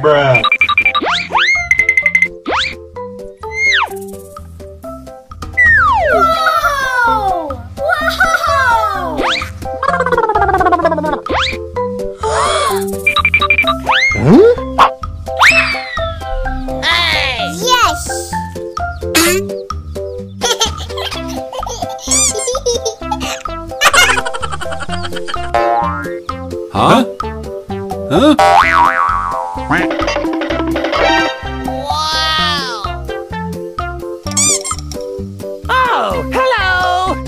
Bruh. Whoa! Whoa! Yes! huh? Huh? Oh, hello!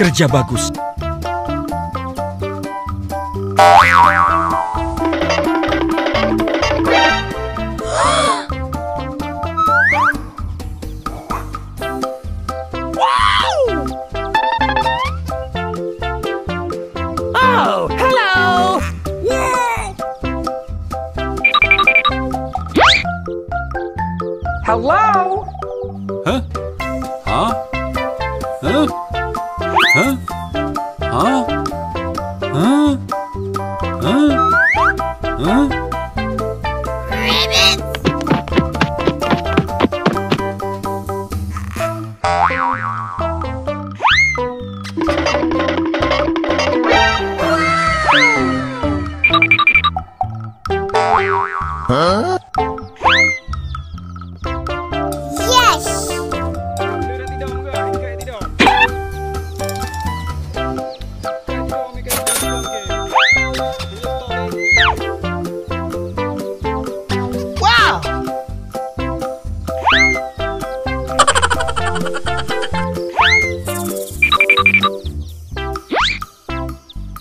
Kerja bagus. Hello? Huh? Huh? Huh? Huh? Huh? Huh? Hả? Hả? Yes!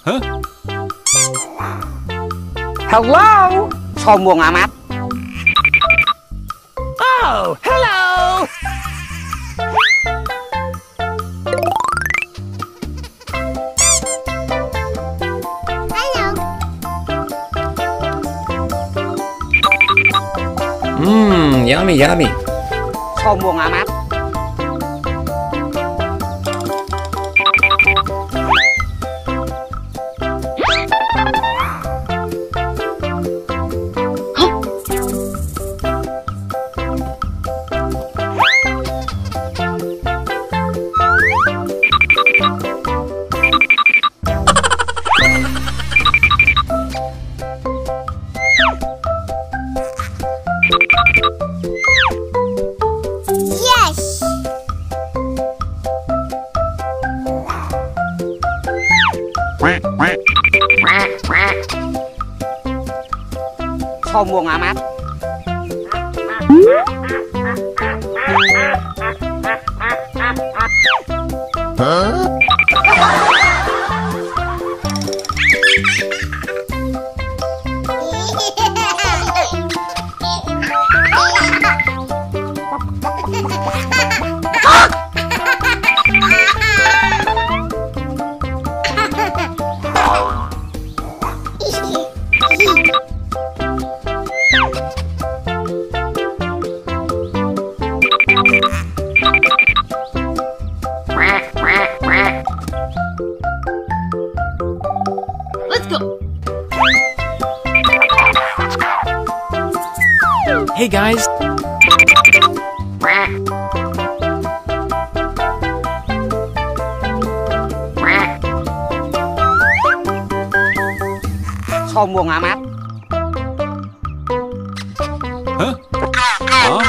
Hả? Hello? Sombong amat. Oh, hello! Hello! Hmm, yummy, yummy. Sombong amat. ข้อมวงอามัดฮะ go. Hey guys. Sombong amat. Hah? Hah?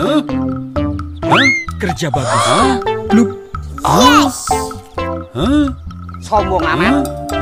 Hah? Hah? Kerja bagus. Hah? Lu. Yes. Hah? Sombong amat. Hah?